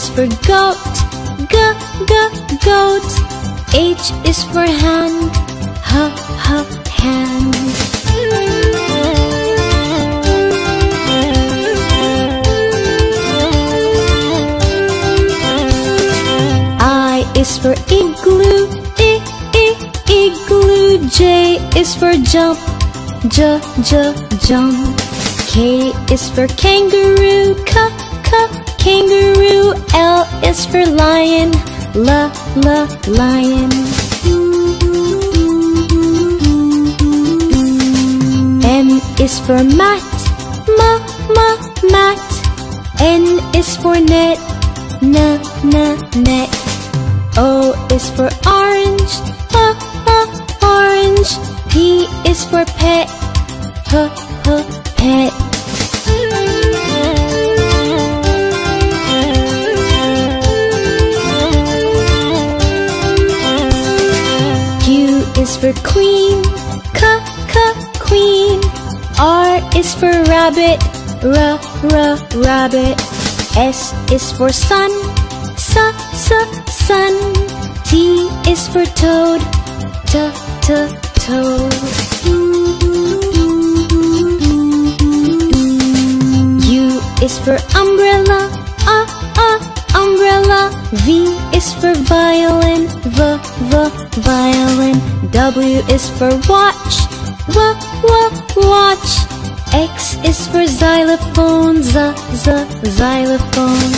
Is for goat, g g goat. H is for hand, h h hand. I is for igloo, I I igloo. J is for jump, j j jump. K is for kangaroo, k for lion, la la lion. M is for mat, ma ma mat. N is for net, na na net. O is for orange, uh, uh, orange. P is for pet, h, h, pet. Is for queen, k, k, queen. R is for rabbit, r, r, rabbit. S is for sun, s, s, sun. T is for toad, t, t, toad. U is for umbrella, uh, uh, umbrella. V is for violin, v, v, violin. W is for watch, w, w, watch. X is for xylophone, z, z, xylophone.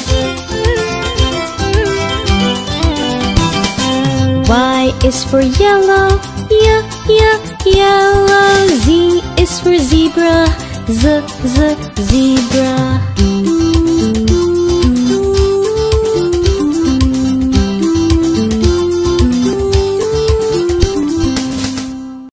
Y is for yellow, y, y, yellow. Z is for zebra, z, z, zebra.